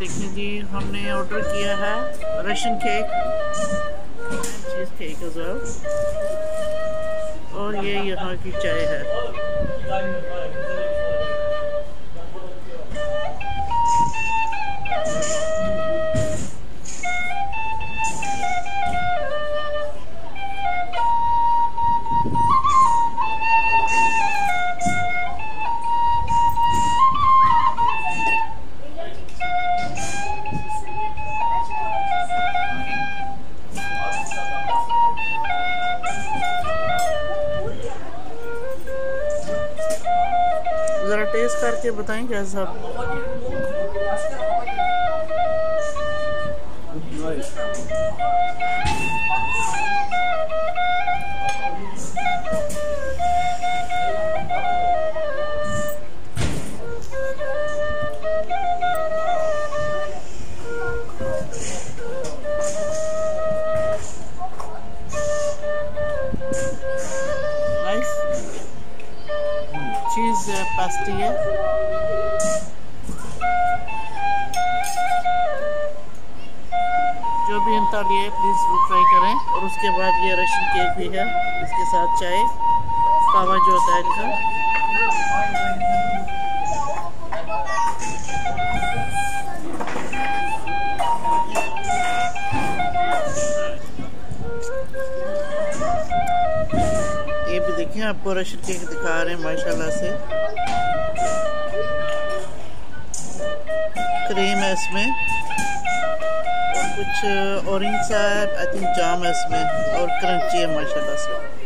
دیکھیں جی ہم نے آرڈر کیا ہے رشن کیک چیز کیک اور یہ یہاں کی چائے ہے۔ ٹیسٹ کر کے بتائیں کیسا چیز پاسٹی ہے۔ جو بھی انتا لیے پلیز وہ ٹرائی کریں۔ اور اس کے بعد یہ رشن کیک بھی ہے۔ اس کے ساتھ چائے۔ کاوا جو ہوتا ہے یہ بھی دیکھیں، آپ کو رشد کیک دکھا رہے ہیں، ماشاءاللہ سے۔ کریم ہے اس میں۔ کچھ اورنج سا ہے آئی تھنک جام ہے اس میں، اور کرنچی ہے، ماشاءاللہ سے۔